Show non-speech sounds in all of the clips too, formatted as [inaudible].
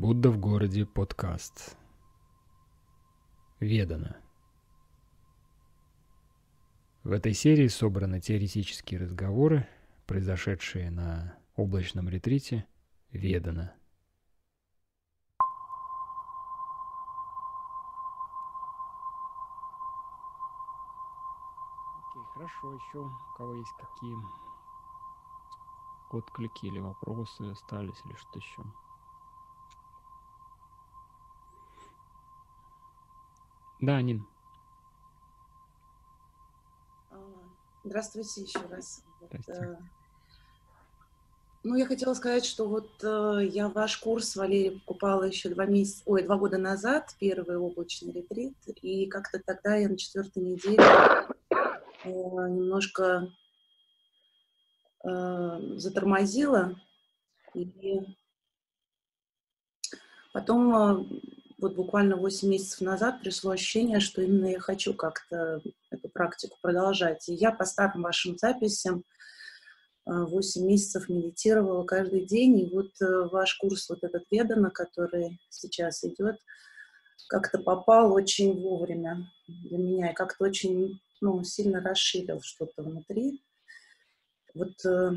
Будда в городе подкаст. Ведана. В этой серии собраны теоретические разговоры, произошедшие на облачном ретрите Ведана. Окей, хорошо. Еще у кого есть какие отклики или вопросы остались или что еще? Да, Нин. А, здравствуйте еще раз. Э, Ну, я хотела сказать, что вот э, я ваш курс, Валерий, покупала еще два месяца, ой, два года назад, первый облачный ретрит, и как-то тогда я на четвертой неделе э, немножко э, затормозила, и потом э, вот буквально 8 месяцев назад пришло ощущение, что именно я хочу как-то эту практику продолжать. И я по старым вашим записям 8 месяцев медитировала каждый день, и вот э, ваш курс, вот этот Ведана, который сейчас идет, как-то попал очень вовремя для меня, и как-то очень ну, сильно расширил что-то внутри. Вот э,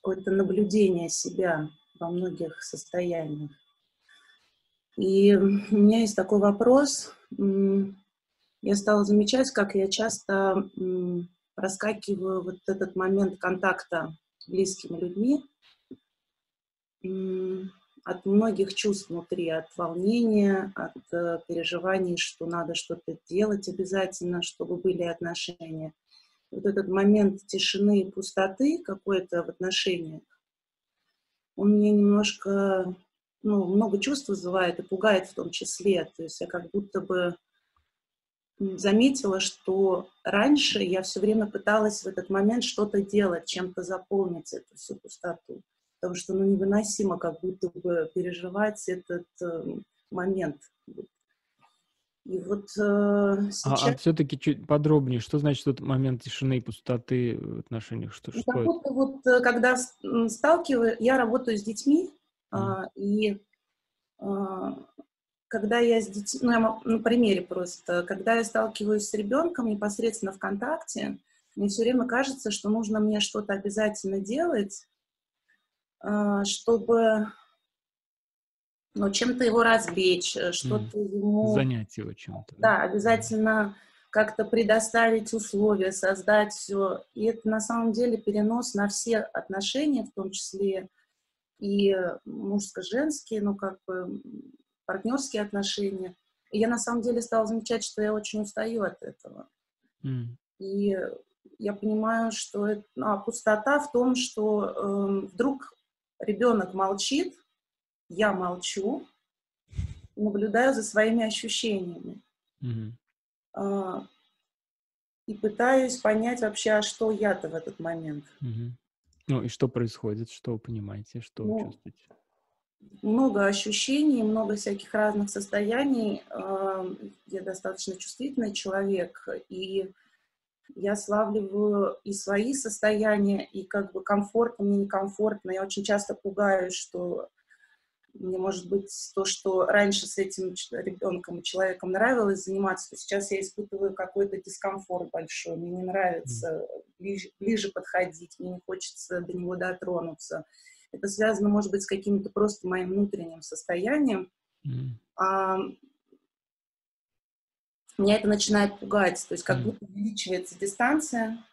какое-то наблюдение себя во многих состояниях. И у меня есть такой вопрос. Я стала замечать, как я часто проскакиваю вот этот момент контакта с близкими людьми от многих чувств внутри, от волнения, от э, переживаний, что надо что-то делать обязательно, чтобы были отношения. Вот этот момент тишины и пустоты какой-то в отношениях, он мне немножко, ну, много чувств вызывает и пугает в том числе. То есть я как будто бы заметила, что раньше я все время пыталась в этот момент что-то делать, чем-то заполнить эту всю пустоту. Потому что ну, невыносимо как будто бы переживать этот эм, момент. И вот э, А, сейчас... все-таки чуть подробнее, что значит этот момент тишины и пустоты в отношениях? Что, Ну, что как будто вот, э, когда сталкиваю, я работаю с детьми. А, и а, когда я с детьми, ну, я на примере просто, когда я сталкиваюсь с ребенком непосредственно в контакте, мне все время кажется, что нужно мне что-то обязательно делать, а, чтобы ну, чем-то его развлечь, э, что-то ему... Занять его чем-то. Да, обязательно как-то предоставить условия, создать все. И это на самом деле перенос на все отношения, в том числе и мужско-женские, ну, как бы партнерские отношения. И я на самом деле стала замечать, что я очень устаю от этого. М. И я понимаю, что это, а, пустота в том, что эм, вдруг ребенок молчит, я молчу, наблюдаю за своими ощущениями. Мгм. а, и пытаюсь понять вообще, а что я-то в этот момент. Мгм. Ну и что происходит? Что вы понимаете? Что вы Ну, чувствуете? Много ощущений, много всяких разных состояний. Я достаточно чувствительный человек, и я славливаю и свои состояния, и как бы комфортно, мне некомфортно. Я очень часто пугаюсь, что может быть, то, что раньше с этим ребенком и человеком нравилось заниматься, то сейчас я испытываю какой-то дискомфорт большой. Мне не нравится ближе, ближе подходить, мне не хочется до него дотронуться. Это связано, может быть, с каким-то просто моим внутренним состоянием. М. А, меня это начинает пугать, то есть как Мгм. будто увеличивается дистанция,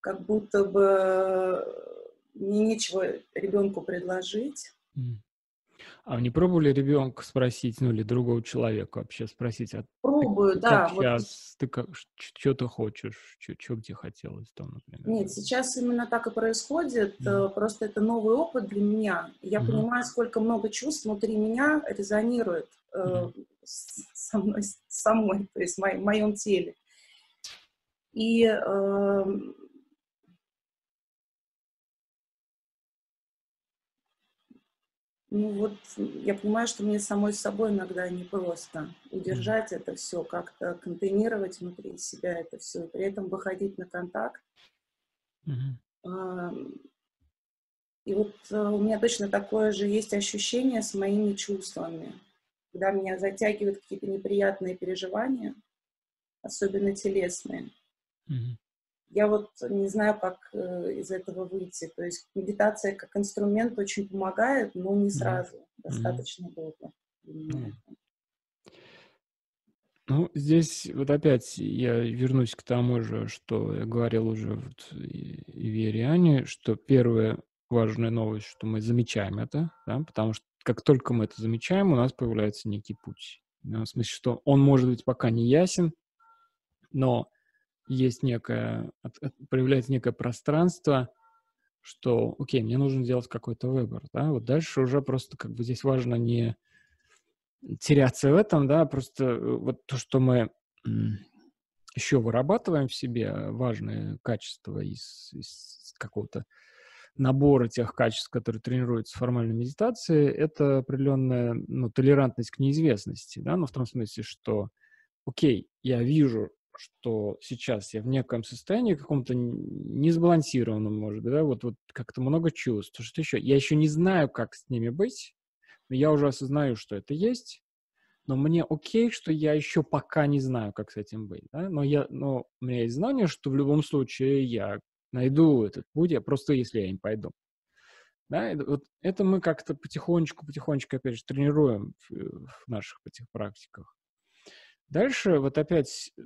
как будто бы мне нечего ребенку предложить. М. А не пробовали ребенка спросить, ну или другого человека вообще спросить, а Пробую, ты да. как вот сейчас, ты как, что ты хочешь, что бы тебе хотелось там, например? Нет, сейчас именно так и происходит. Э, Просто это новый опыт для меня. Я Мгм. понимаю, сколько много чувств внутри меня резонирует э, с- со мной самой, то есть в моем, теле. И эм, ну вот я понимаю, что мне самой собой иногда непросто удержать это все, как-то контейнировать внутри себя это все, и при этом выходить на контакт. Ам, И вот э, у меня точно такое же есть ощущение с моими чувствами, когда меня затягивают какие-то неприятные переживания, особенно телесные. Mm-hmm. Я вот не знаю, как э, из этого выйти. То есть медитация как инструмент очень помогает, но не сразу, mm-hmm. достаточно долго. Mm-hmm. Ну, здесь вот опять я вернусь к тому же, что я говорил уже вот и, и Вере, и Ане, что первая важная новость, что мы замечаем это, да, потому что как только мы это замечаем, у нас появляется некий путь. Ну, в смысле, что он может быть пока не ясен, но есть некое, проявляется некое пространство, что, окей, мне нужно сделать какой-то выбор, да, вот дальше уже просто как бы здесь важно не теряться в этом, да, просто э, вот то, что мы еще вырабатываем в себе важные качества из, из какого-то набора тех качеств, которые тренируются в формальной медитации, это определенная ну, толерантность к неизвестности, да, но в том смысле, что, окей, я вижу, что сейчас я в неком состоянии каком-то несбалансированном, может быть, да, вот, вот как-то много чувств, что еще, я еще не знаю, как с ними быть, но я уже осознаю, что это есть, но мне окей, что я еще пока не знаю, как с этим быть, да? но, я, но у меня есть знание, что в любом случае я найду этот путь, я просто если я не пойду. Да, вот это мы как-то потихонечку, потихонечку, опять же, тренируем в, в наших этих практиках. Дальше вот опять, э,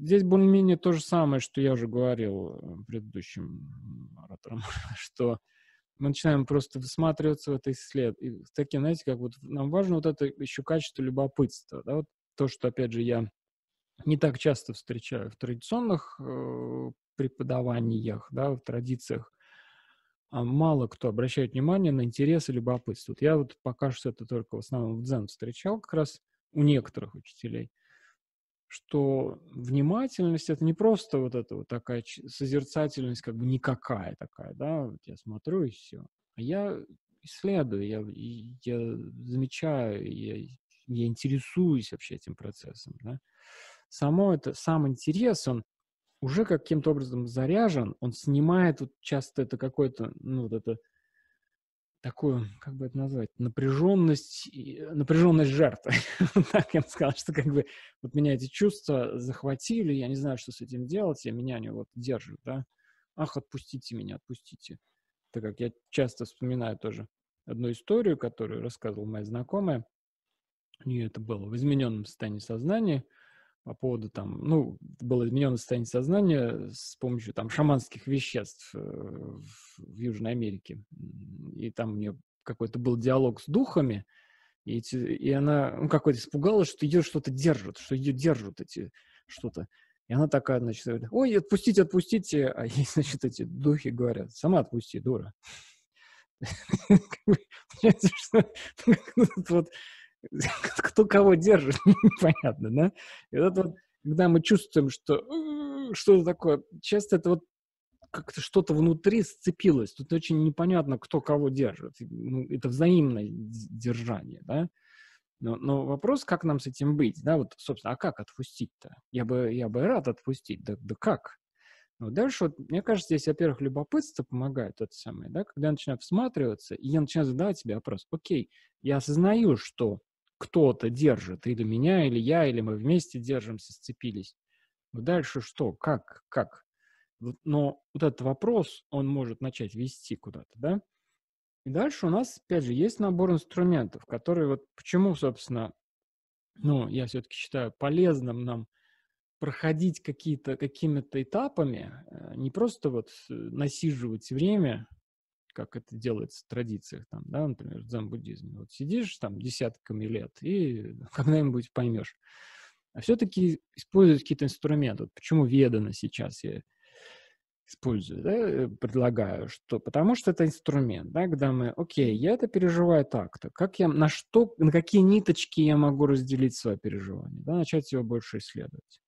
здесь более-менее то же самое, что я уже говорил э, предыдущим ораторам, [laughs] что мы начинаем просто всматриваться в это исслед. И таким, знаете, как вот нам важно вот это еще качество любопытства. Да? Вот то, что, опять же, я не так часто встречаю в традиционных э, преподаваниях, да, в традициях, а мало кто обращает внимание на интерес и любопытство. Вот я вот пока что это только в основном в дзен встречал как раз у некоторых учителей что внимательность это не просто вот эта вот такая созерцательность, как бы никакая такая, да, вот я смотрю и все. А я исследую, я, я замечаю, я, я интересуюсь вообще этим процессом, да. Само это, сам интерес, он уже каким-то образом заряжен, он снимает вот часто это какое-то, ну, вот это такую, как бы это назвать, напряженность, напряженность жертвы. [laughs] так я бы сказал, что как бы вот меня эти чувства захватили, я не знаю, что с этим делать, и меня они вот держат, да. Ах, отпустите меня, отпустите. Так как я часто вспоминаю тоже одну историю, которую рассказывала моя знакомая. У нее это было в измененном состоянии сознания – по поводу там, ну, было измененное состояние сознания с помощью там шаманских веществ э, в Южной Америке. И там у нее какой-то был диалог с духами, и, эти, и она ну, какой-то испугалась, что ее что-то держат, что ее держат эти что-то. И она такая, значит, говорит, ой, отпустите, отпустите. А ей, [laughs] значит, эти духи говорят, сама отпусти, дура. [laughs] [laughs] [laughs] кто кого держит, [laughs] непонятно, да? И вот, вот когда мы чувствуем, что что-то такое, часто это вот как-то что-то внутри сцепилось. Тут очень непонятно, кто кого держит. Ну, это взаимное держание, да? Но, но вопрос, как нам с этим быть, да, вот, собственно, а как отпустить-то? Я бы, я бы рад отпустить, да, да как? Но дальше, вот, мне кажется, здесь, во-первых, любопытство помогает, это самое, да, когда я начинаю всматриваться, и я начинаю задавать себе вопрос, окей, я осознаю, что кто-то держит, или меня, или я, или мы вместе держимся, сцепились. Но дальше что? Как? Как? Но вот этот вопрос, он может начать вести куда-то, да? И дальше у нас, опять же, есть набор инструментов, которые вот почему, собственно, ну, я все-таки считаю полезным нам проходить какие-то, какими-то этапами, э, не просто вот э, насиживать время, как это делается в традициях, там, да, например, в дзен-буддизме. Вот сидишь там десятками лет и [laughs] когда-нибудь поймешь. А все-таки используют какие-то инструменты. Вот почему ведано сейчас я использую, да, э, предлагаю, что потому что это инструмент, да, когда мы, окей, я это переживаю так-то, как я, на что, на какие ниточки я могу разделить свое переживание, да, начать его больше исследовать.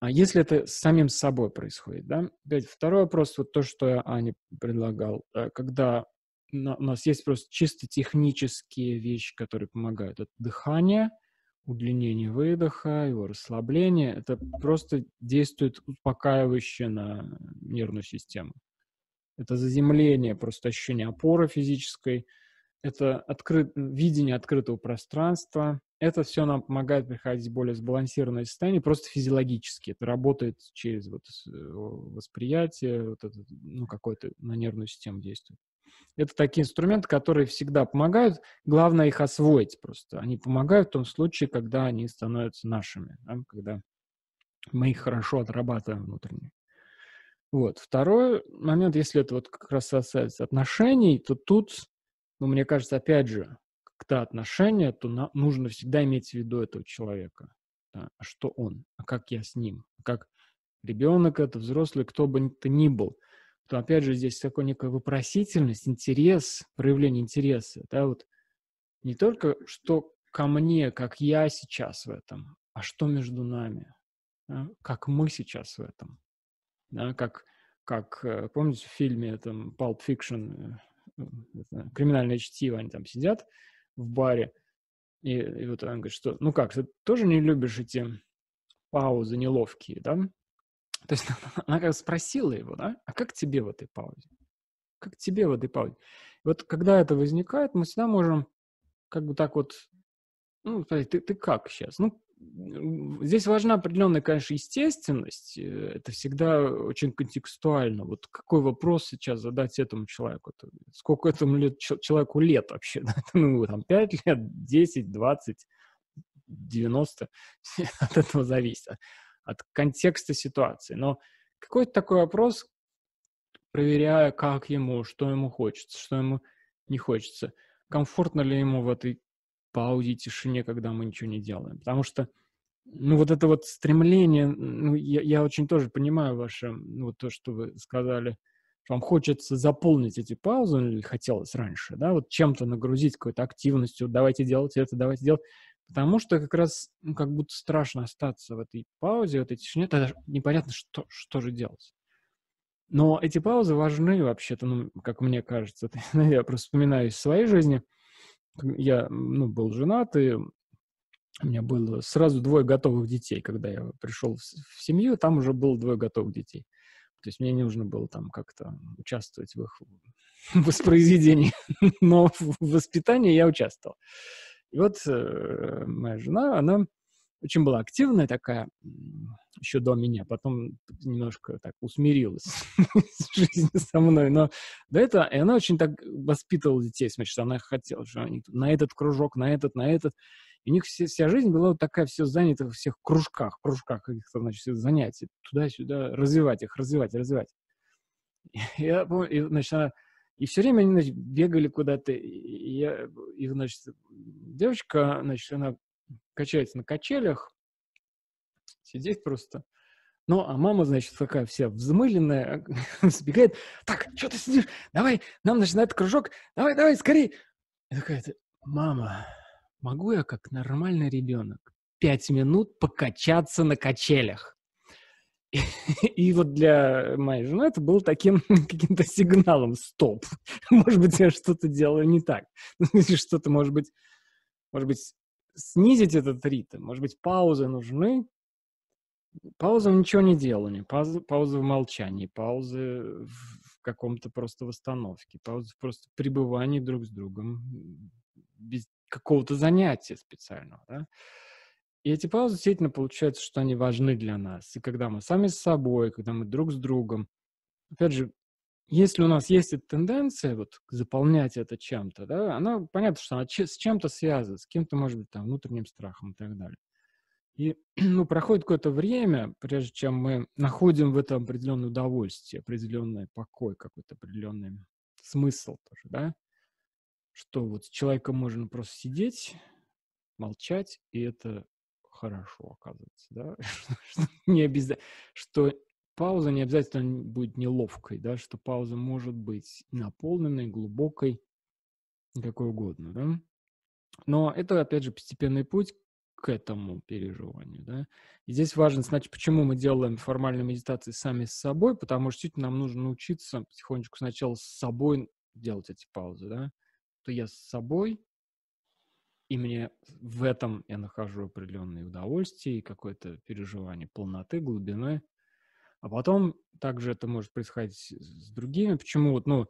А если это с самим собой происходит, да? Опять второй вопрос, вот то, что я Ане предлагал, э, когда у нас есть просто чисто технические вещи, которые помогают. Это дыхание, удлинение выдоха, его расслабление. Это просто действует успокаивающе на нервную систему. это заземление, просто ощущение опоры физической, это открыт, видение открытого пространства. Это все нам помогает приходить в более сбалансированное состояние, просто физиологически. Это работает через вот э, восприятие, вот это, ну, какой-то на нервную систему действует. Это такие инструменты, которые всегда помогают. Главное их освоить просто. Они помогают в том случае, когда они становятся нашими, да, когда мы их хорошо отрабатываем внутренне. Вот. Второй момент, если это вот как раз касается отношений, то тут, ну, мне кажется, опять же, когда отношения, то на, нужно всегда иметь в виду этого человека. Да, а что он, а как я с ним, как ребенок это, взрослый, кто бы то ни был – то опять же здесь такая некая вопросительность, интерес, проявление интереса, да, вот не только что ко мне, как я сейчас в этом, а что между нами, да, как мы сейчас в этом, да, как, как э, помните в фильме там Pulp Fiction, э, это, криминальное чтиво, они там сидят в баре, и, и вот он говорит, что, ну как, ты тоже не любишь эти паузы неловкие, да? То есть [laughs] она как спросила его, да, а как тебе в этой паузе? Как тебе в этой паузе? Вот когда это возникает, мы всегда можем как бы так вот, ну, ты, ты как сейчас? Ну, здесь важна определенная, конечно, естественность. Э, это всегда очень контекстуально. Вот какой вопрос сейчас задать этому человеку? Сколько этому лет, человеку лет вообще? [laughs] Ну, там, 5 лет, 10, 20, 90. От этого зависит от контекста ситуации. Но какой-то такой вопрос, проверяя, как ему, что ему хочется, что ему не хочется, комфортно ли ему в этой паузе, тишине, когда мы ничего не делаем. Потому что, ну, вот это вот стремление, ну, я, я очень тоже понимаю ваше, ну, вот то, что вы сказали, вам хочется заполнить эти паузы, или хотелось раньше, да, вот чем-то нагрузить какой-то активностью, давайте делать это, давайте делать. Потому что как раз ну, как будто страшно остаться в этой паузе, в этой тишине, тогда непонятно, что, что же делать. Но эти паузы важны вообще-то, ну, как мне кажется. [laughs] Я просто вспоминаю из своей жизни. Я ну, был женат, и у меня было сразу двое готовых детей. Когда я пришел в семью, там уже было двое готовых детей. То есть мне не нужно было там как-то участвовать в их [laughs] воспроизведении, но в воспитании я участвовал. И вот э, моя жена, она очень была активная такая, еще до меня, потом немножко так усмирилась [laughs] в жизни со мной, но до этого, и она очень так воспитывала детей, значит, она хотела, что они на этот кружок, на этот, на этот, и у них все, вся жизнь была вот такая, все занята во всех кружках, кружках каких-то, значит, занятий, туда-сюда, развивать их, развивать, развивать. [laughs] Я помню, и, значит, она и все время они, значит, бегали куда-то. И, я, и, значит, девочка, значит, она качается на качелях, сидит просто. Ну, а мама, значит, такая вся взмыленная, [laughs] сбегает. Так, что ты сидишь? Давай, нам начинает кружок. Давай, давай, скорее. И такая, мама, могу я как нормальный ребенок пять минут покачаться на качелях? [laughs] И вот для моей жены это было таким [laughs] каким-то сигналом «стоп». Может быть, я что-то делаю не так. Что-то, может быть, может быть, снизить этот ритм. Может быть, паузы нужны. Пауза в ничего не делании, паузы, паузы в молчании, паузы в каком-то просто восстановке, паузы просто пребывании друг с другом, без какого-то занятия специального. Да? И эти паузы действительно получается, что они важны для нас. И когда мы сами с собой, когда мы друг с другом, опять же, если у нас есть эта тенденция вот заполнять это чем-то, да, она понятно, что она с чем-то связана, с кем-то, может быть, там, внутренним страхом и так далее. И [clears throat] ну, проходит какое-то время, прежде чем мы находим в этом определенное удовольствие, определенный покой, какой-то определенный смысл тоже, да, что вот с человеком можно просто сидеть, молчать, и это хорошо, оказывается, да, [laughs] что, не обязательно, что пауза не обязательно будет неловкой, да, что пауза может быть наполненной, глубокой, какой угодно, да. Но это, опять же, постепенный путь к этому переживанию, да. И здесь важно, значит, почему мы делаем формальные медитации сами с собой, потому что действительно нам нужно научиться потихонечку сначала с собой делать эти паузы, да. То я с собой, и мне в этом я нахожу определенные удовольствия и какое-то переживание полноты, глубины. А потом также это может происходить с другими. Почему вот, ну,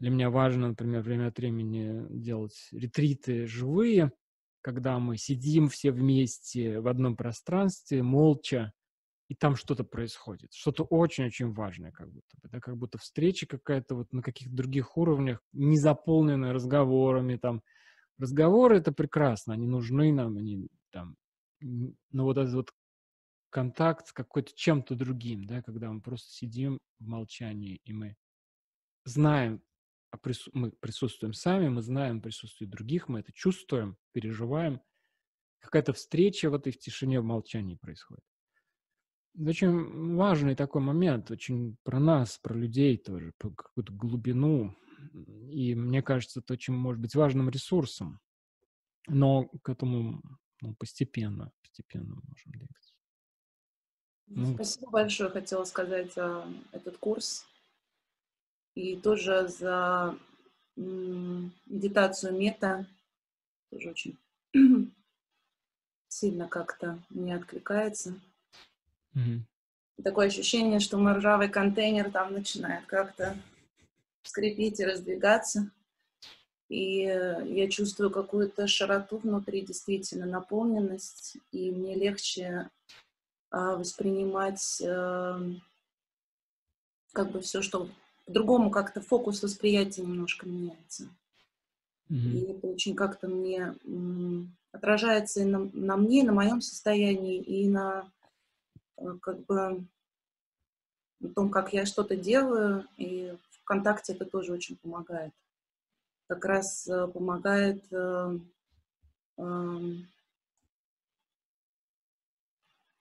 для меня важно, например, время от времени делать ретриты живые, когда мы сидим все вместе в одном пространстве, молча, и там что-то происходит, что-то очень-очень важное, как будто бы, да, как будто встреча какая-то вот на каких-то других уровнях, не заполненная разговорами, там, разговоры — это прекрасно, они нужны нам, они там, но вот этот вот контакт с какой-то чем-то другим, да, когда мы просто сидим в молчании, и мы знаем, прису- мы присутствуем сами, мы знаем присутствие других, мы это чувствуем, переживаем. Какая-то встреча в этой в тишине, в молчании происходит. Очень важный такой момент, очень про нас, про людей тоже, про какую-то глубину. И мне кажется, это очень может быть важным ресурсом. Но к этому ну, постепенно, постепенно можем двигаться. Ну, Спасибо большое, хотела сказать за этот курс. И тоже за медитацию мета. Тоже очень [clears throat] сильно как-то мне откликается. Mm-hmm. Такое ощущение, что мой ржавый контейнер там начинает как-то скрипеть и раздвигаться. И я чувствую какую-то широту внутри, действительно, наполненность. И мне легче воспринимать а, как бы все, что по-другому как-то фокус восприятия немножко меняется. Mm-hmm. И это очень как-то мне отражается и на, на мне, на моем состоянии, и на Э, как бы о том, как я что-то делаю, и в контакте это тоже очень помогает. Как раз э, помогает э, эм,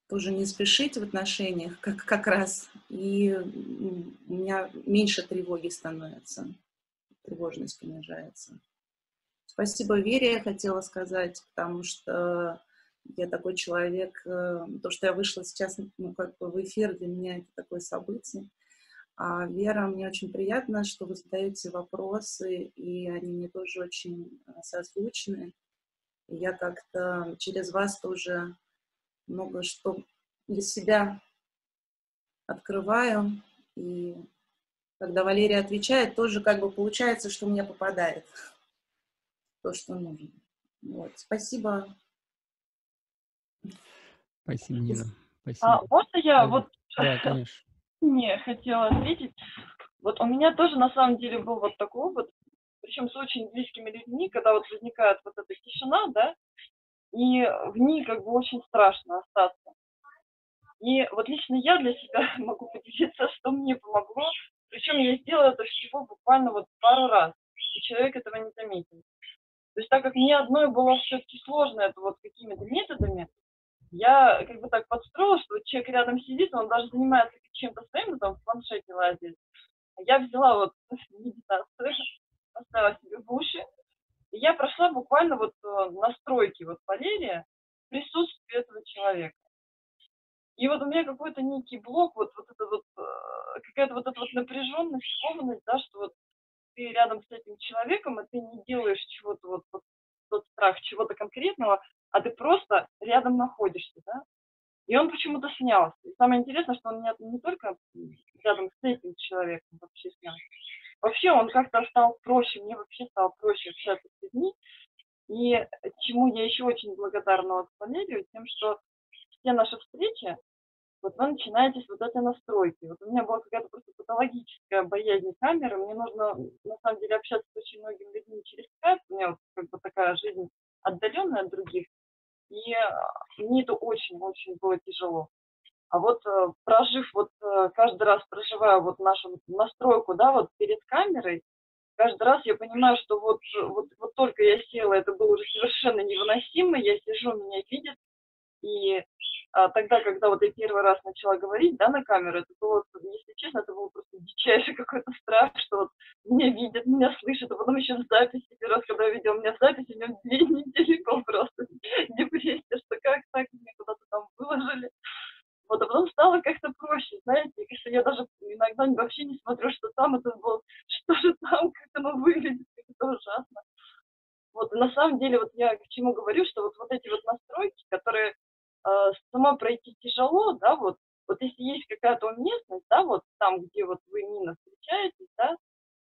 тоже не спешить в отношениях, как, как раз, и у меня меньше тревоги становится, тревожность понижается. Спасибо Вере, я хотела сказать, потому что я такой человек, э, то, что я вышла сейчас ну, как бы в эфир, для меня это такое событие. А Вера, мне очень приятно, что вы задаете вопросы, и они мне тоже очень э, созвучны. Я как-то через вас тоже много что для себя открываю. И когда Валерия отвечает, тоже как бы получается, что мне попадает то, что нужно. Вот. Спасибо Спасибо, Нина. Спасибо. А, можно я да. вот да, [laughs] конечно. не хотела ответить? Вот у меня тоже на самом деле был вот такой опыт, причем с очень близкими людьми, когда вот возникает вот эта тишина, да, и в ней как бы очень страшно остаться. И вот лично я для себя [laughs] могу поделиться, что мне помогло. Причем я сделала это всего буквально вот пару раз, и человек этого не заметил. То есть так как мне одной было все-таки сложно это вот какими-то методами, я как бы так подстроила, что человек рядом сидит, он даже занимается чем-то своим, там в планшете лазит. Я взяла вот [laughs] медитацию, [laughs] поставила себе в уши, я прошла буквально вот э, настройки вот Валерия в присутствии этого человека. И вот у меня какой-то некий блок, вот, вот это вот, э, какая-то вот эта вот напряженность, скованность, да, что вот ты рядом с этим человеком, и ты не делаешь чего-то вот, вот тот страх чего-то конкретного, а ты просто рядом находишься, да? И он почему-то снялся. И самое интересное, что он не, не только рядом с этим человеком вообще снялся. Вообще он как-то стал проще, мне вообще стало проще общаться с людьми. И чему я еще очень благодарна вот Валерию, тем, что все наши встречи, вот вы начинаете с вот этой настройки. Вот у меня была какая-то просто патологическая боязнь камеры. Мне нужно, на самом деле, общаться с очень многими людьми через скайп. У меня вот как бы такая жизнь отдаленная от других. И э, мне это очень-очень было тяжело. А вот э, прожив, вот э, каждый раз проживая вот нашу настройку, да, вот перед камерой, каждый раз я понимаю, что вот, вот, вот только я села, это было уже совершенно невыносимо, я сижу, меня видят, и а, тогда, когда вот я первый раз начала говорить, да, на камеру, это было, если честно, это был просто дичайший какой-то страх, что вот меня видят, меня слышат, а потом еще в записи, первый раз, когда я видела меня в записи, у меня две [laughs] недели просто депрессия, что как так, меня куда-то там выложили. Вот, а потом стало как-то проще, знаете, если я даже иногда вообще не смотрю, что там, это было, [laughs] что же там, как оно выглядит, как это ужасно. Вот, на самом деле, вот я к чему говорю, что вот, вот эти вот настройки, которые э, самой пройти тяжело, да, вот, Вот если есть какая-то уместность, да, вот там, где вот вы именно встречаетесь, да,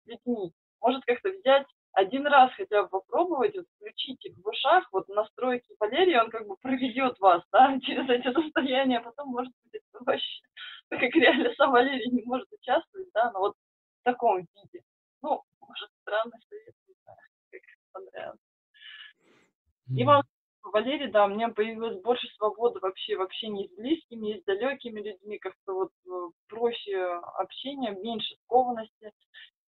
с людьми, может как-то взять один раз хотя бы попробовать, вот, включить в ушах, вот настройки Валерии, он как бы проведет вас, да, [laughs] через эти состояния, а потом, может быть, это вообще, так как реально сам Валерий не может участвовать, да, но вот в таком виде. Ну, может, странный совет, не знаю, [laughs] как понравилось. И вам, Валерий, да, у меня появилось больше свободы вообще в общении с близкими, с далекими людьми, как-то вот э, проще общение, меньше скованности,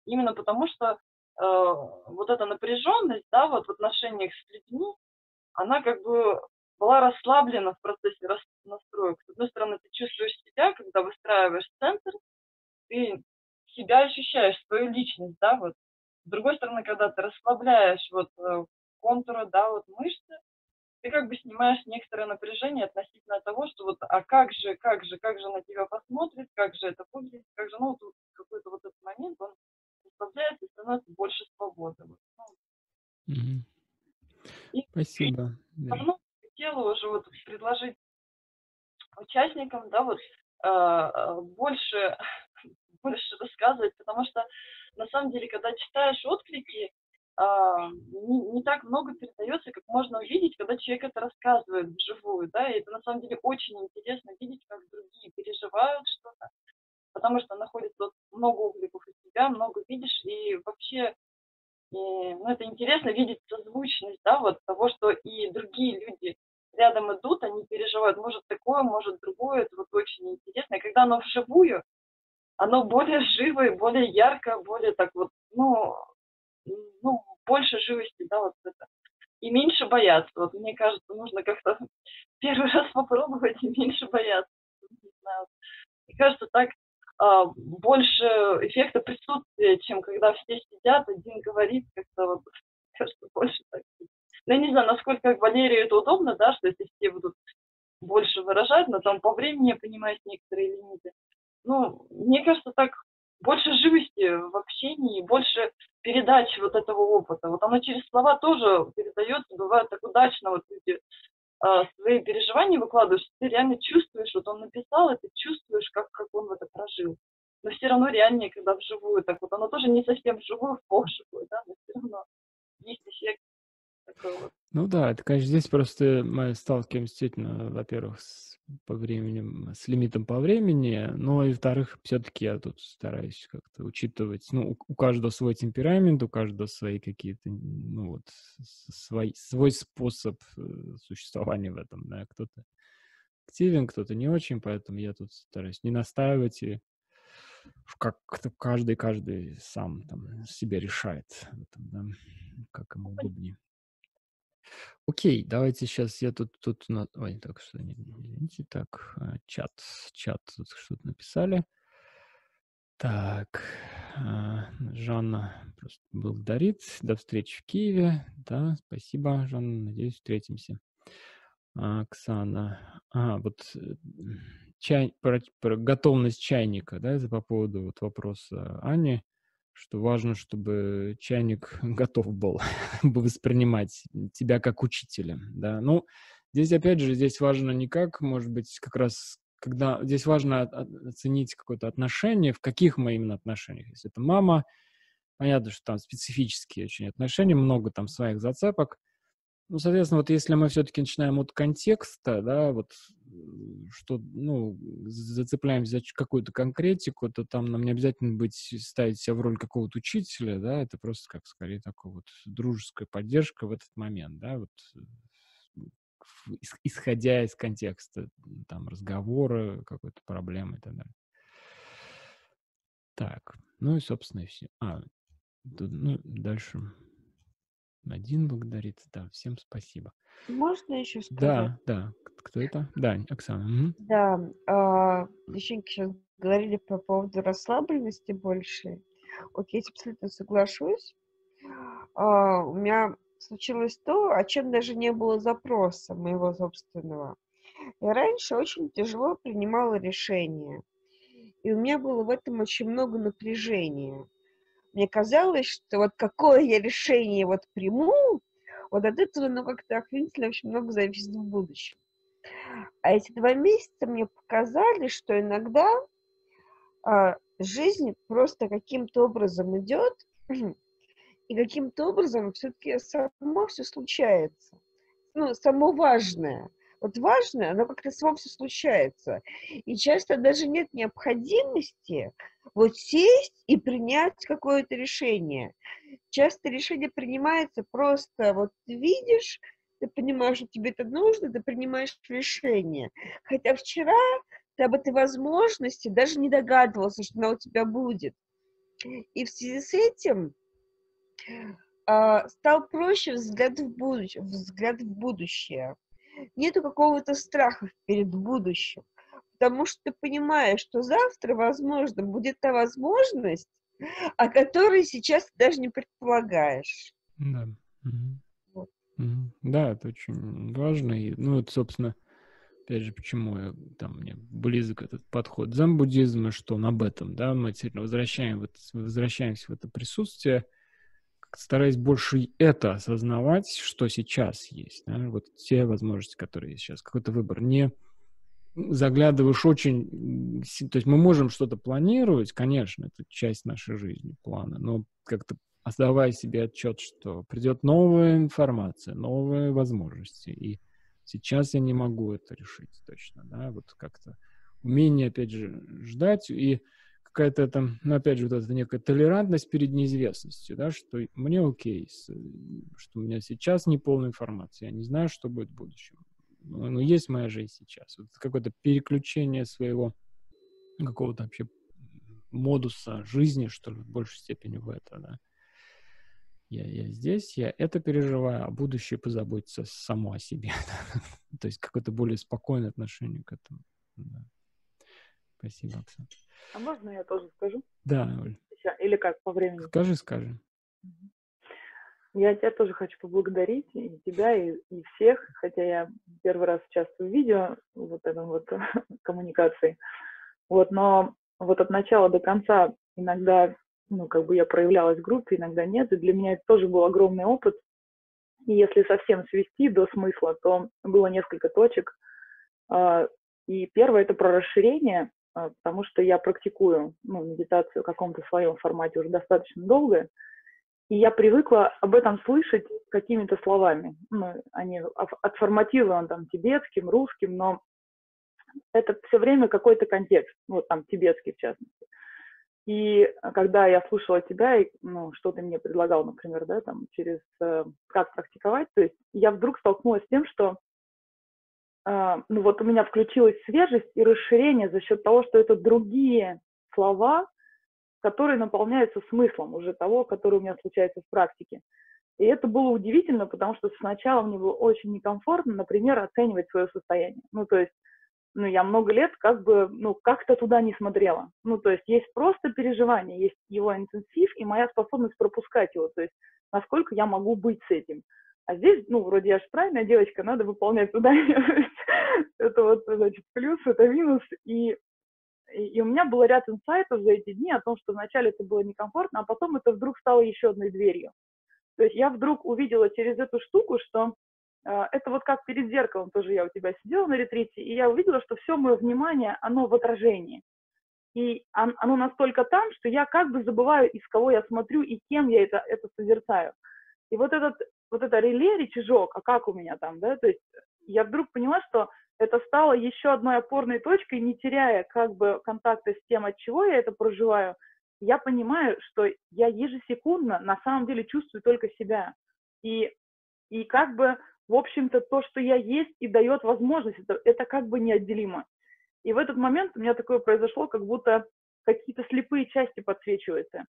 именно потому что вот эта напряженность, да, вот в отношениях с людьми, она как бы была расслаблена в процессе настроек. С одной стороны, ты чувствуешь себя, когда выстраиваешь центр, ты себя ощущаешь, свою личность, да, вот. С другой стороны, когда ты расслабляешь вот э, контуры, да, вот мышцы, ты как бы снимаешь некоторое напряжение относительно того, что вот, а как же, как же, как же на тебя посмотрит, как же это выглядит, как же, ну, вот какой-то вот этот момент, он расслабляется и становится больше ну. mm-hmm. и, Спасибо. Давно хотела уже вот предложить участникам, да, вот э, больше, [laughs] больше рассказывать, потому что на самом деле, когда читаешь отклики, а, не, не так много передается, как можно увидеть, когда человек это рассказывает вживую, да, и это на самом деле очень интересно видеть, как другие переживают что-то, потому что находится вот много откликов из себя, много видишь, и вообще, и, ну, это интересно видеть созвучность, да, вот того, что и другие люди рядом идут, они переживают, может такое, может другое, это вот очень интересно, и когда оно вживую, оно более [laughs] живое, более яркое, более так вот, ну, ну, больше живости, да, вот это. И меньше бояться. Вот мне кажется, нужно как-то [laughs] первый раз попробовать и меньше бояться. Не знаю. Мне кажется, так больше эффекта присутствия, чем когда все сидят, один говорит, как-то вот, [laughs] кажется, больше так. Ну, я не знаю, насколько Валерию это удобно, да, что если все будут больше выражать, но там по времени, я понимаю, некоторые лимиты. Ну, мне кажется, так больше живости в общении, больше передачи вот этого опыта. Вот оно через слова тоже передается, бывает так удачно, вот люди свои переживания выкладываешь, ты реально чувствуешь, вот он написал, ты чувствуешь, как, как он это прожил. Но все равно реальнее, когда вживую, так вот оно тоже не совсем вживую, в полживую, да, но все равно есть эффект такой вот. Ну да, это, конечно, здесь просто мы сталкиваемся действительно, во-первых, с по времени, с лимитом по времени, но и, во-вторых, все-таки я тут стараюсь как-то учитывать, ну, у, каждого свой темперамент, у каждого свои какие-то, ну, вот, свой, свой способ э, существования в этом, да, кто-то активен, кто-то не очень, поэтому я тут стараюсь не настаивать и как каждый, каждый сам там себе решает, этом, да, как ему удобнее. Окей, давайте сейчас я тут, тут, на... ой, так что, не, извините, так, а, чат, чат, тут что-то написали. Так, а, Жанна просто благодарит. До встречи в Киеве. Да, спасибо, Жанна, надеюсь, встретимся. А, Оксана. А, вот э, чай, про, про готовность чайника, да, это по поводу вот вопроса Ани что важно, чтобы чайник [laughs] готов был [laughs] воспринимать тебя как учителя, да. Ну, здесь, опять же, здесь важно не как, может быть, как раз когда здесь важно оценить какое-то отношение, в каких мы именно отношениях. Если это мама, понятно, что там специфические очень отношения, много там своих зацепок, ну, соответственно, вот если мы все-таки начинаем от контекста, да, вот что, ну, зацепляемся за какую-то конкретику, то там нам не обязательно быть, ставить себя в роль какого-то учителя, да, это просто как скорее такая вот дружеская поддержка в этот момент, да, вот исходя из контекста там разговора, какой-то проблемы и так далее. Так, ну и, собственно, и все. А, тут, ну, дальше один благодарит. Да, всем спасибо. Можно еще сказать? Да, да. Кто это? Да, Оксана. Угу. Да, э, девчонки сейчас говорили по поводу расслабленности больше. Окей, я абсолютно соглашусь. Э, у меня случилось то, о чем даже не было запроса моего собственного. Я раньше очень тяжело принимала решения. И у меня было в этом очень много напряжения мне казалось, что вот какое я решение вот приму, вот от этого, ну, как-то охренительно очень много зависит в будущем. А эти два месяца мне показали, что иногда а, жизнь просто каким-то образом идет, [clears throat] и каким-то образом все-таки само все случается. Ну, само важное. Вот важное, оно как-то само все случается. И часто даже нет необходимости вот сесть и принять какое-то решение. Часто решение принимается просто, вот видишь, ты понимаешь, что тебе это нужно, ты принимаешь решение. Хотя вчера ты об этой возможности даже не догадывался, что она у тебя будет. И в связи с этим э, стал проще взгляд в, будущее, взгляд в будущее. Нету какого-то страха перед будущим, потому что ты понимаешь, что завтра, возможно, будет та возможность, о которой сейчас ты даже не предполагаешь. Да. Вот. Да, это очень важно. И, ну, это, собственно, опять же, почему я, там мне близок этот подход дзен-буддизма, что он об этом, да, мы возвращаем, вот, возвращаемся в это присутствие, стараясь больше это осознавать, что сейчас есть, да, вот те возможности, которые есть сейчас, какой-то выбор, не заглядываешь очень, то есть мы можем что-то планировать, конечно, это часть нашей жизни, плана, но как-то отдавая себе отчет, что придет новая информация, новые возможности, и Сейчас я не могу это решить точно, да, вот как-то умение, опять же, ждать. И какая-то там, ну, опять же, вот эта некая толерантность перед неизвестностью, да, что мне окей, что у меня сейчас не полная информация, я не знаю, что будет в будущем, но, но есть моя жизнь сейчас. Вот какое-то переключение своего какого-то вообще модуса жизни, что ли, в большей степени в это, да я, я здесь, я это переживаю, а будущее позаботится само о себе. [laughs] То есть какое-то более спокойное отношение к этому. Да. Спасибо, Оксана. А можно я тоже скажу? Да, Оль. Или как по времени? Скажи, скажи. Я тебя тоже хочу поблагодарить, и тебя, и, и всех, хотя я первый раз участвую в видео, вот этом вот [laughs] коммуникации. Вот, но вот от начала до конца иногда ну, как бы я проявлялась в группе, иногда нет, и для меня это тоже был огромный опыт. И если совсем свести до смысла, то было несколько точек. А, и первое – это про расширение, потому что я практикую ну, медитацию в каком-то своем формате уже достаточно долго, и я привыкла об этом слышать какими-то словами. Ну, они отформатированы там тибетским, русским, но это все время какой-то контекст, вот там тибетский в частности. И когда я слушала тебя, ну, что ты мне предлагал, например, да, там, через э, как практиковать, то есть я вдруг столкнулась с тем, что ну, вот у меня включилась свежесть и расширение за счет того, что это другие слова, которые наполняются смыслом уже того, который у меня случается в практике. И это было удивительно, потому что сначала мне было очень некомфортно, например, оценивать свое состояние. Ну, то есть ну, я много лет как бы, ну, как-то туда не смотрела. Ну, то есть есть просто переживание, есть его интенсив и моя способность пропускать его, то есть насколько я могу быть с этим. А здесь, ну, вроде я же правильная девочка, надо выполнять туда. [laughs] это вот, значит, плюс, это минус. И, и, и у меня был ряд инсайтов за эти дни о том, что вначале это было некомфортно, а потом это вдруг стало еще одной дверью. То есть я вдруг увидела через эту штуку, что а, это вот как перед зеркалом тоже я у тебя сидела на ретрите, и я увидела, что все мое внимание, оно в отражении. И оно настолько там, что я как бы забываю, из кого я смотрю и кем я это, это созерцаю. И вот этот вот это реле, рычажок, а как у меня там, да, то есть я вдруг поняла, что это стало еще одной опорной точкой, не теряя как бы контакта с тем, от чего я это проживаю, я понимаю, что я ежесекундно на самом деле чувствую только себя. И, и как бы в общем-то, то, что я есть и дает возможность, это, это как бы неотделимо. И в этот момент у меня такое произошло, как будто какие-то слепые части подсвечиваются.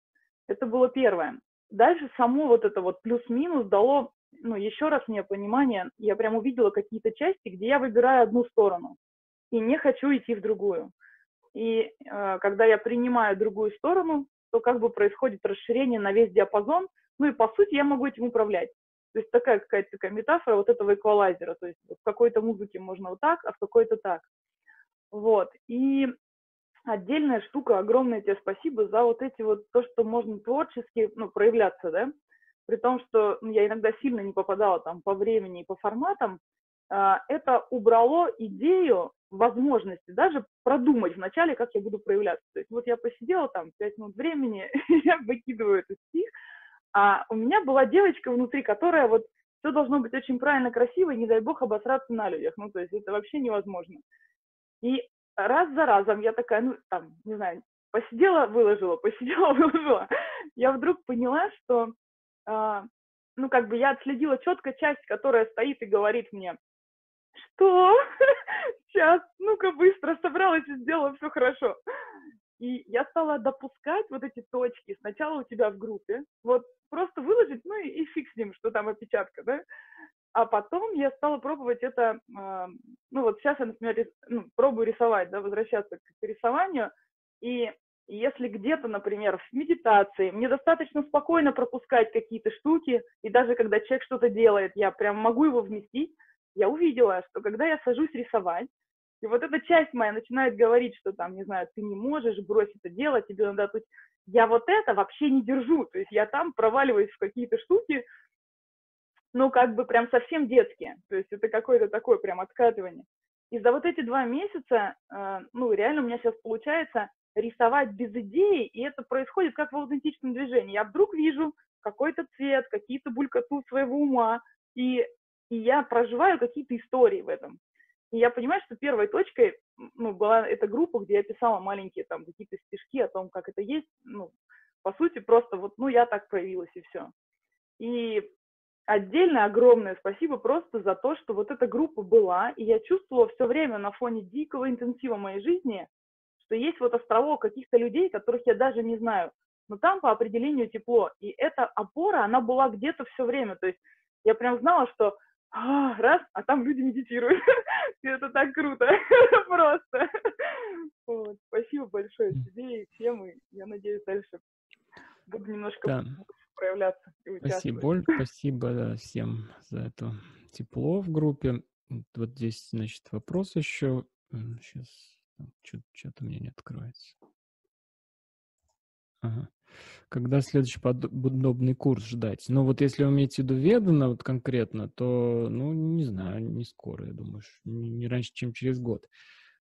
Это было первое. Дальше само вот это вот плюс-минус дало, ну, еще раз мне понимание, я прям увидела какие-то части, где я выбираю одну сторону и не хочу идти в другую. И э, когда я принимаю другую сторону, то как бы происходит расширение на весь диапазон, ну и по сути я могу этим управлять. То есть такая какая-то такая метафора вот этого эквалайзера. То есть в какой-то музыке можно вот так, а в какой-то так. Вот. И отдельная штука, огромное тебе спасибо за вот эти вот, то, что можно творчески, ну, проявляться, да, при том, что ну, я иногда сильно не попадала там по времени и по форматам, а, это убрало идею возможности даже продумать вначале, как я буду проявляться. То есть вот я посидела там пять минут времени, [laughs] я выкидываю этот стих, а у меня была девочка внутри, которая вот все должно быть очень правильно, красиво, и не дай бог обосраться на людях. Ну, то есть это вообще невозможно. И раз за разом я такая, ну, там, не знаю, посидела, выложила, посидела, [laughs] выложила. Я вдруг поняла, что, э, ну, как бы я отследила четко часть, которая стоит и говорит мне, что [laughs] сейчас, ну-ка быстро собралась и сделала все хорошо. И я стала допускать вот эти точки сначала у тебя в группе, вот просто выложить, ну и, и фиг с ним, что там опечатка, да, а потом я стала пробовать это, э, ну вот сейчас я, например, рис, ну, пробую рисовать, да, возвращаться к рисованию, и если где-то, например, в медитации мне достаточно спокойно пропускать какие-то штуки, и даже когда человек что-то делает, я прям могу его вместить, я увидела, что когда я сажусь рисовать, и вот эта часть моя начинает говорить, что там, не знаю, ты не можешь, брось это дело, тебе надо. Я вот это вообще не держу, то есть я там проваливаюсь в какие-то штуки, ну, как бы прям совсем детские, то есть это какое-то такое прям откатывание. И за вот эти два месяца, э, ну, реально у меня сейчас получается рисовать без идеи, и это происходит как в аутентичном движении. Я вдруг вижу какой-то цвет, какие-то булькоту своего ума, и, и я проживаю какие-то истории в этом. И я понимаю, что первой точкой ну, была эта группа, где я писала маленькие там какие-то стишки о том, как это есть. Ну, по сути, просто вот, ну, я так проявилась и все. И отдельно огромное спасибо просто за то, что вот эта группа была, и я чувствовала все время на фоне дикого интенсива моей жизни, что есть вот островок каких-то людей, которых я даже не знаю, но там по определению тепло. И эта опора, она была где-то все время. То есть я прям знала, что а, раз, а там люди медитируют. [laughs] Это так круто. [laughs] Просто. Вот. Спасибо большое тебе и всем. И я надеюсь, дальше буду немножко да. Проявляться и участвовать. Спасибо, Оль. Спасибо да, всем за это тепло в группе. Вот здесь, значит, вопрос еще. Сейчас что-то меня не открывается. Ага. Когда следующий подобный курс ждать? Ну, вот если вы имеете в виду ведано вот конкретно, то, ну, не знаю, не скоро, я думаю, не раньше, чем через год.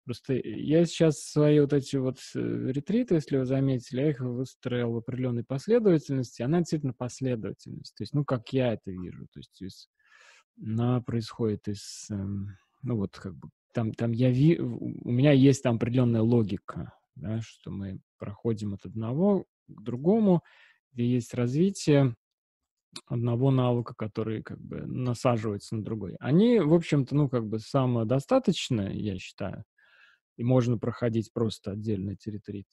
Просто я сейчас свои вот эти вот э, ретриты, если вы заметили, я их выстроил в определенной последовательности. Она действительно последовательность. То есть, ну, как я это вижу. То есть, из, она происходит из, эм, ну, вот как бы там, там я ви, у меня есть там определенная логика, да, что мы проходим от одного к другому, где есть развитие одного навыка, который как бы насаживается на другой. Они, в общем-то, ну, как бы самодостаточны, я считаю, и можно проходить просто отдельные территории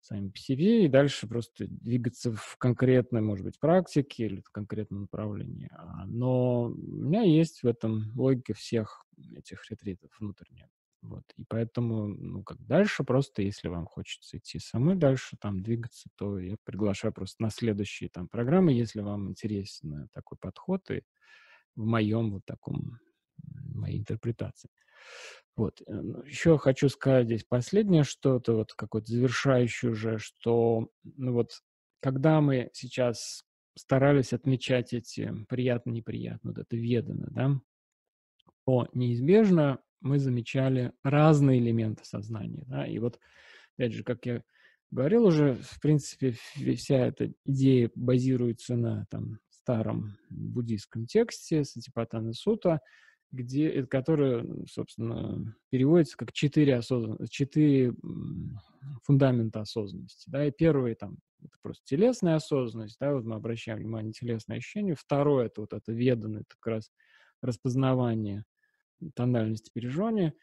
сами по себе и дальше просто двигаться в конкретной, может быть, практике или в конкретном направлении. А, но у меня есть в этом логика всех этих ретритов внутренняя. Вот. И поэтому, ну, как дальше просто, если вам хочется идти самой дальше, там, двигаться, то я приглашаю просто на следующие там программы, если вам интересен такой подход и в моем вот таком, моей интерпретации. Вот. Э, ну, Еще хочу сказать здесь последнее что-то, вот какое-то завершающее уже, что ну вот когда мы сейчас старались отмечать эти приятно-неприятно, вот это ведано, да, то неизбежно мы замечали разные элементы сознания, да, и вот, опять же, как я говорил уже, в принципе, вся эта идея базируется на там старом буддийском тексте Сатипатана Сута, где, которая, собственно, переводится как четыре, осознан... четыре фундамента осознанности. Да? И первый там это просто телесная осознанность, да, вот мы обращаем внимание на телесные ощущения. Второе — это вот это веданное, это как раз распознавание тональности переживания.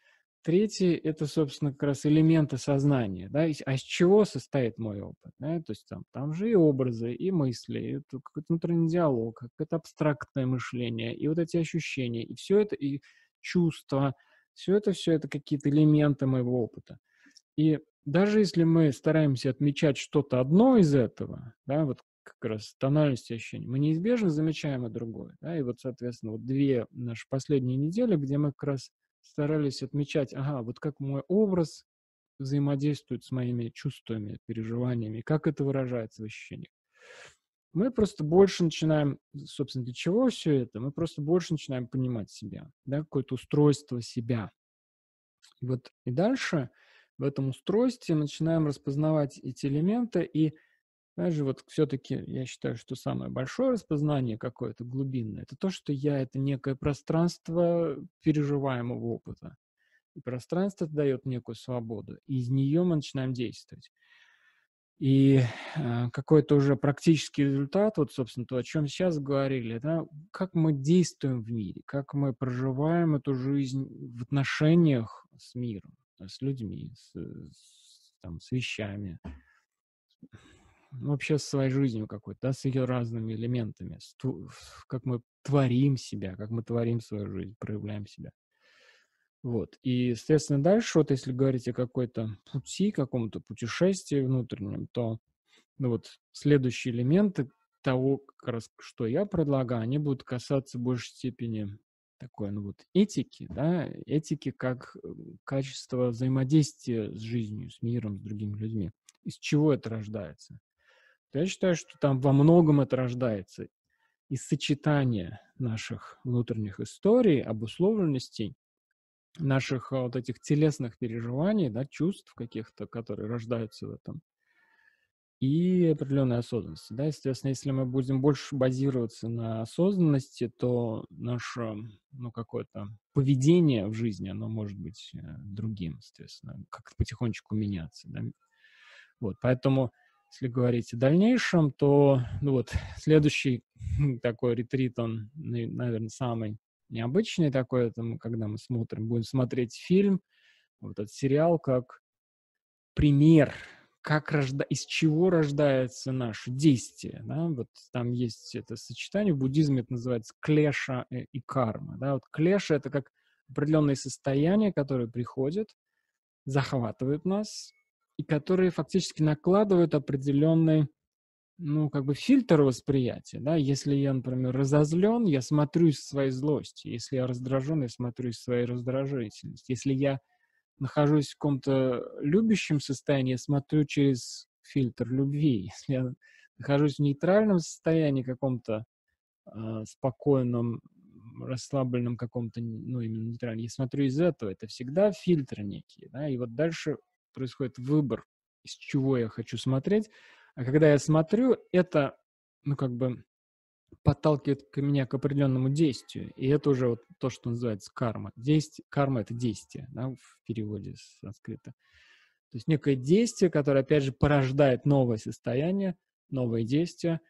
Третий — это, собственно, как раз элементы сознания, да, а из чего состоит мой опыт, да, то есть там, там же и образы, и мысли, и какой-то внутренний диалог, какое-то абстрактное мышление, и вот эти ощущения, и все это, и чувства, все это, все это какие-то элементы моего опыта. И даже если мы стараемся отмечать что-то одно из этого, да, вот как раз тональность ощущений, мы неизбежно замечаем и другое, да, и вот, соответственно, вот две наши последние недели, где мы как раз старались отмечать, ага, вот как мой образ взаимодействует с моими чувствами, переживаниями, как это выражается в ощущениях. мы просто больше начинаем, собственно, для чего все это? Мы просто больше начинаем понимать себя, да, какое-то устройство себя. И вот и дальше в этом устройстве начинаем распознавать эти элементы, и даже вот все-таки я считаю, что самое большое распознание какое-то глубинное, это то, что я — это некое пространство переживаемого опыта. И пространство дает некую свободу, и из нее мы начинаем действовать. И э, какой-то уже практический результат, вот, собственно, то, о чем сейчас говорили, да, как мы действуем в мире, как мы проживаем эту жизнь в отношениях с миром, с людьми, с, с, там, с вещами, вообще с своей жизнью какой-то, да, с ее разными элементами, с, как мы творим себя, как мы творим свою жизнь, проявляем себя. Вот. И, соответственно, дальше, вот если говорить о какой-то пути, каком-то путешествии внутреннем, то ну вот следующие элементы того, как раз, что я предлагаю, они будут касаться в большей степени такой, ну вот, этики, да, этики как э, качество взаимодействия с жизнью, с миром, с другими людьми. Из чего это рождается? Я считаю, что там во многом это рождается из сочетания наших внутренних историй, обусловленностей наших а, вот этих телесных переживаний, да, чувств каких-то, которые рождаются в этом, и определенной осознанности. Да, естественно, если мы будем больше базироваться на осознанности, то наше, ну, какое-то поведение в жизни, оно может быть э, другим, естественно, как-то потихонечку меняться, да. Вот, поэтому, если говорить о дальнейшем, то, ну вот, следующий [laughs] такой ретрит, он, наверное, самый необычный такой, мы, когда мы смотрим, будем смотреть фильм, вот этот сериал, как пример, как рожда... из чего рождается наше действие. Да? Вот там есть это сочетание, в буддизме это называется клеша и карма. Да? Вот клеша — это как определенные состояния, которые приходят, захватывают нас, и которые фактически накладывают определенный ну, как бы фильтр восприятия, да, если я, например, разозлен, я смотрю из своей злости, если я раздражен, я смотрю из своей раздражительности, если я нахожусь в каком-то любящем состоянии, я смотрю через фильтр любви, [laughs] если я нахожусь в нейтральном состоянии каком-то э, спокойном, расслабленном каком-то, ну, именно нейтральном, я смотрю из этого, это всегда фильтры некие, да, и вот дальше происходит выбор, из чего я хочу смотреть, а когда я смотрю, это, ну, как бы подталкивает к меня к определенному действию. И это уже вот то, что называется карма. Действие, карма — это действие, да, в переводе с санскрита. То есть некое действие, которое, опять же, порождает новое состояние, новое действие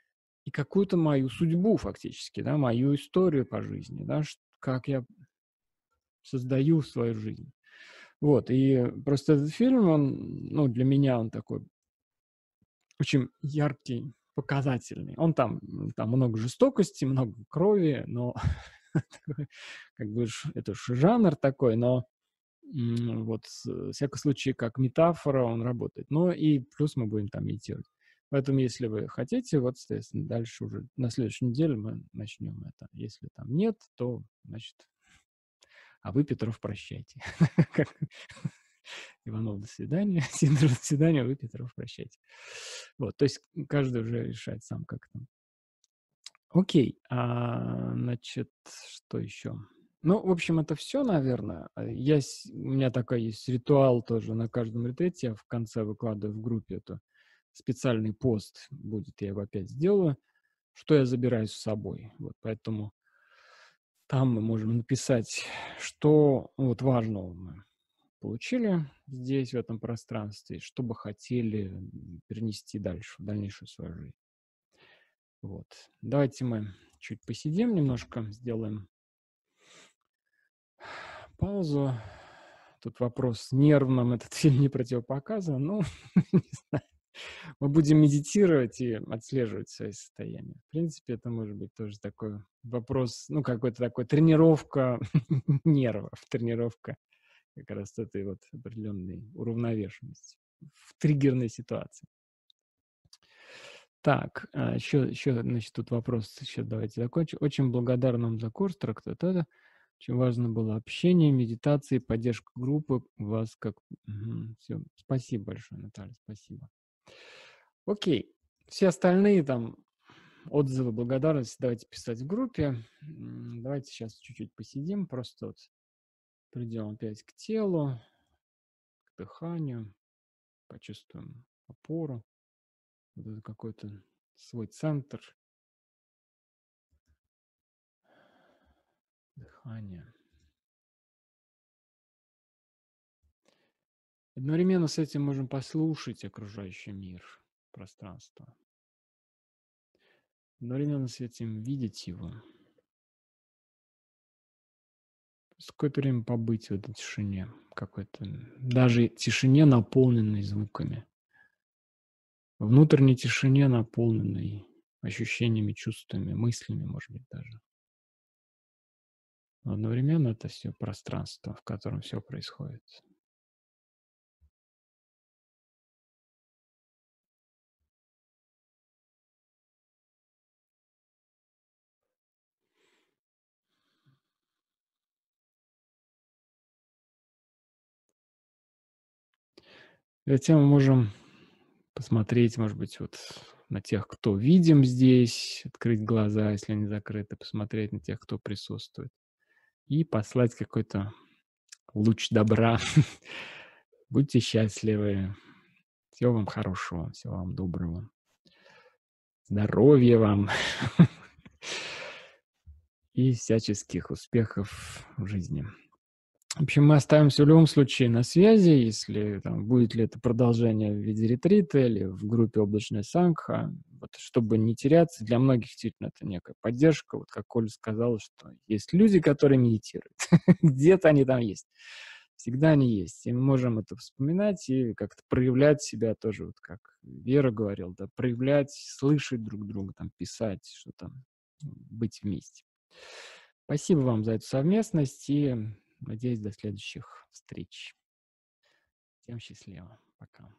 и какую-то мою судьбу фактически, да, мою историю по жизни, да, как я создаю свою жизнь. Вот, и просто этот фильм, он, ну, для меня он такой очень яркий, показательный. Он там, там много жестокости, много крови, но [laughs] как бы это же жанр такой, но вот в всяком случае как метафора он работает. Ну и плюс мы будем там медитировать. Поэтому, если вы хотите, вот, соответственно, дальше уже на следующей неделе мы начнем это. Если там нет, то, значит, а вы, Петров, прощайте. [laughs] Иванов, до свидания, [laughs] Сидоров, до свидания, вы, Петров, прощайте. Вот, то есть каждый уже решает сам, как там. Окей, а, значит, что еще? Ну, в общем, это все, наверное. А, я, у меня такой есть ритуал тоже на каждом ретрите. Я в конце выкладываю в группе это специальный пост будет, я его опять сделаю, что я забираю с собой. Вот, поэтому там мы можем написать, что вот важного мы получили здесь, в этом пространстве, что бы хотели перенести дальше, в дальнейшую свою жизнь. Вот. Давайте мы чуть посидим немножко, сделаем паузу. Тут вопрос нервным, этот фильм не противопоказан. Ну, [laughs] не знаю. Мы будем медитировать и отслеживать свои состояния. В принципе, это может быть тоже такой вопрос, ну, какой-то такой тренировка [laughs] нервов, тренировка как раз этой вот определенной уравновешенности в триггерной ситуации. Так, еще, а, еще, значит, тут вопрос, еще давайте закончим. Очень благодарен вам за курс трактата. Очень важно было общение, медитации, поддержка группы. Вас как... Угу, все. Спасибо большое, Наталья, спасибо. Окей. Все остальные там отзывы, благодарности давайте писать в группе. Давайте сейчас чуть-чуть посидим, просто вот придем опять к телу, к дыханию, почувствуем опору, вот какой-то свой центр дыхания. Одновременно с этим можем послушать окружающий мир, пространство. Одновременно с этим видеть его. Какое-то время побыть в этой тишине, какой-то, даже тишине, наполненной звуками. Внутренней тишине, наполненной ощущениями, чувствами, мыслями, может быть, даже. Но одновременно это все пространство, в котором все происходит. Затем мы можем посмотреть, может быть, вот на тех, кто видим здесь, открыть глаза, если они закрыты, посмотреть на тех, кто присутствует, и послать какой-то луч добра. [laughs] Будьте счастливы. Всего вам хорошего, всего вам доброго. Здоровья вам. [laughs] И всяческих успехов в жизни. В общем, мы оставимся в любом случае на связи, если там, будет ли это продолжение в виде ретрита или в группе «Облачная Сангха». Вот, чтобы не теряться, для многих действительно это некая поддержка. Вот как Оля сказала, что есть люди, которые медитируют. [laughs] Где-то они там есть. Всегда они есть. И мы можем это вспоминать и как-то проявлять себя тоже, вот как Вера говорил, да, проявлять, слышать друг друга, там, писать, что-то, быть вместе. Спасибо вам за эту совместность и Надеюсь, до следующих встреч. Всем счастливо. Пока.